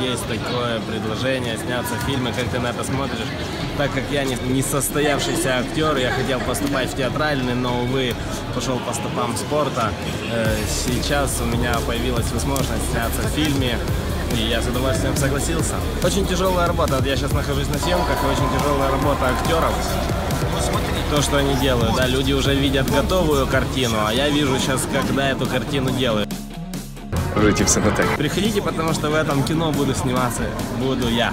Есть такое предложение сняться в фильме, как ты на это смотришь? Так как я не, не состоявшийся актер, я хотел поступать в театральный, но, увы, пошел по стопам спорта. Э, сейчас у меня появилась возможность сняться в фильме, и я с удовольствием согласился. Очень тяжелая работа. Я сейчас нахожусь на съемках, и очень тяжелая работа актеров. То, что они делают, да, люди уже видят готовую картину, а я вижу сейчас, когда эту картину делают. В СНТ. Приходите, потому что в этом кино буду сниматься, буду я.